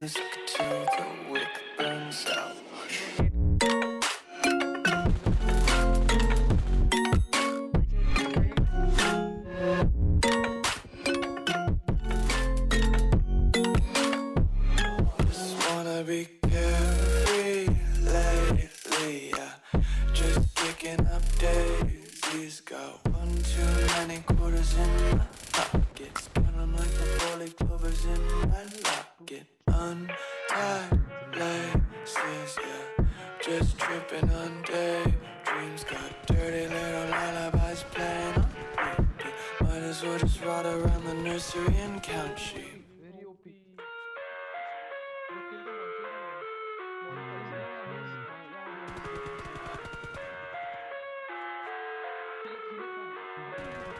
Till the. Just wanna be carefree lately, yeah. Just kicking up daisies. Got one too many quarters in my pockets. Counting like four-leaf clovers in my locket. Untied laces, yeah. Just tripping on day dreams, Got dirty little lullabies playing on repeat. Might as well just ride around the nursery and count sheep. I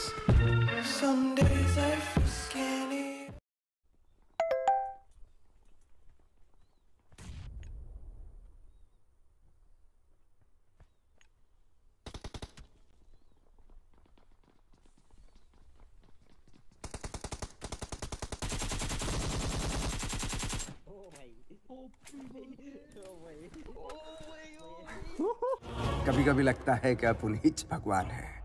कभी कभी लगता है कि उन्हीं भगवान है।